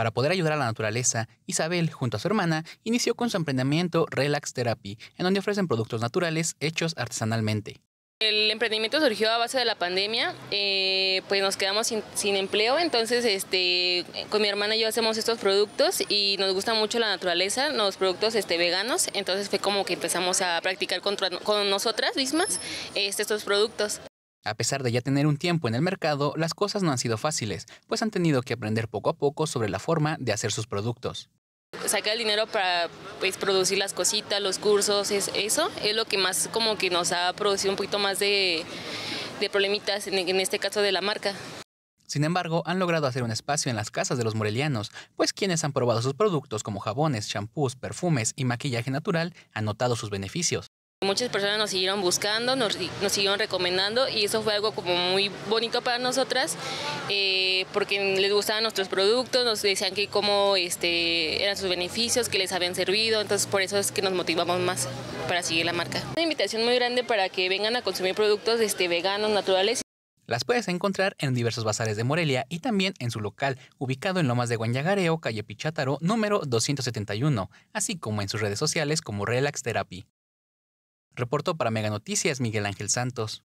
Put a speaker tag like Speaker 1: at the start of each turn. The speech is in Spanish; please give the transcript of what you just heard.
Speaker 1: Para poder ayudar a la naturaleza, Isabel, junto a su hermana, inició con su emprendimiento Relax Therapy, en donde ofrecen productos naturales hechos artesanalmente.
Speaker 2: El emprendimiento surgió a base de la pandemia, eh, pues nos quedamos sin, empleo, entonces este, con mi hermana y yo hacemos estos productos y nos gusta mucho la naturaleza, los productos este, veganos, entonces fue como que empezamos a practicar con, con nosotras mismas este, estos productos.
Speaker 1: A pesar de ya tener un tiempo en el mercado, las cosas no han sido fáciles, pues han tenido que aprender poco a poco sobre la forma de hacer sus productos
Speaker 2: sacar el dinero para pues, producir las cositas, los cursos, es, eso es lo que más como que nos ha producido un poquito más de, problemitas, en, en este caso de la marca.
Speaker 1: Sin embargo, han logrado hacer un espacio en las casas de los morelianos, pues quienes han probado sus productos como jabones, champús, perfumes y maquillaje natural han notado sus beneficios.
Speaker 2: Muchas personas nos siguieron buscando, nos, siguieron recomendando y eso fue algo como muy bonito para nosotras eh, porque les gustaban nuestros productos, nos decían que cómo este, eran sus beneficios, que les habían servido, entonces por eso es que nos motivamos más para seguir la marca. Una invitación muy grande para que vengan a consumir productos este, veganos, naturales.
Speaker 1: Las puedes encontrar en diversos bazares de Morelia y también en su local, ubicado en Lomas de Guanyagareo, calle Pichátaro, número 271, así como en sus redes sociales como Relax Therapy. Reportó para Mega Noticias Miguel Ángel Santos.